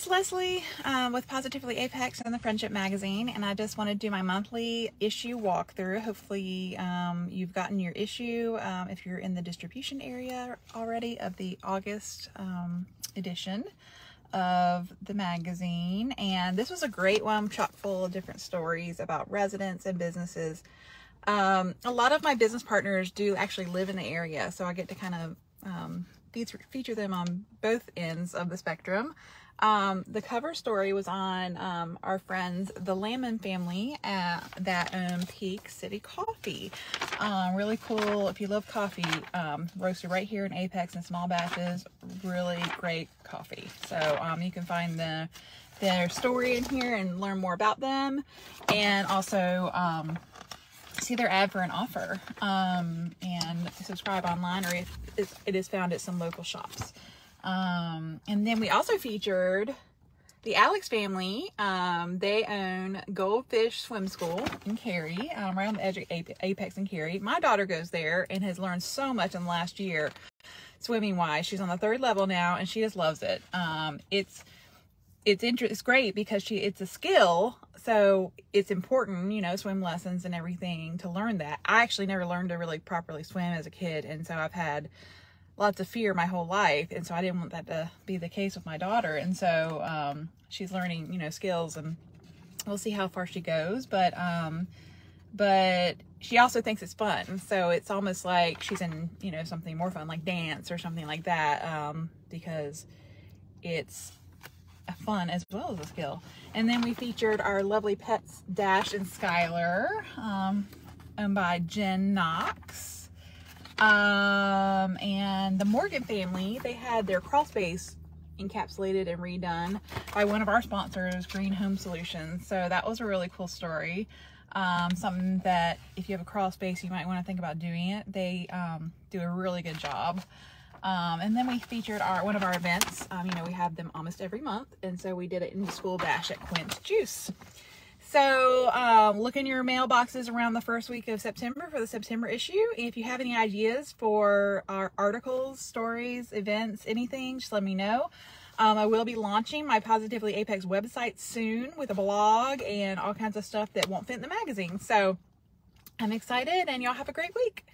it's Leslie um, with Positively Apex and the Friendship Magazine, and I just want to do my monthly issue walkthrough. Hopefully, um, you've gotten your issue um, if you're in the distribution area already of the August um, edition of the magazine. And this was a great one, chock full of different stories about residents and businesses. Um, a lot of my business partners do actually live in the area, so I get to kind of um, feature them on both ends of the spectrum. Um, the cover story was on um, our friends, the Lamon family at, that own Peak City Coffee. Um, really cool. If you love coffee, um, roasted right here in Apex in small batches. Really great coffee. So um, you can find the their story in here and learn more about them, and also see their ad for an offer um, and subscribe online or if it is found at some local shops. Um, and then we also featured the Alex family. Um, they own Goldfish Swim School in Cary, um, on the edge of Apex and Cary. My daughter goes there and has learned so much in the last year swimming wise. She's on the third level now and she just loves it. Um, it's it's inter- it's great because she it's a skill so it's important you know swim lessons and everything to learn that i actually never learned to really properly swim as a kid and so i've had lots of fear my whole life and so i didn't want that to be the case with my daughter and so um, she's learning you know skills and we'll see how far she goes but um but she also thinks it's fun so it's almost like she's in you know something more fun like dance or something like that um because it's fun as well as a skill. And then we featured our lovely pets, Dash and Skylar, um, owned by Jen Knox. Um, and the Morgan family, they had their crawl space encapsulated and redone by one of our sponsors, Green Home Solutions. So that was a really cool story. Um, something that if you have a crawl space, you might want to think about doing it. They um, do a really good job. Um, and then we featured our one of our events. Um, you know, we have them almost every month. And so we did it in the school bash at Clean Juice. So um, look in your mailboxes around the first week of September for the September issue. If you have any ideas for our articles, stories, events, anything, just let me know. Um, I will be launching my Positively Apex website soon with a blog and all kinds of stuff that won't fit in the magazine. So I'm excited and y'all have a great week.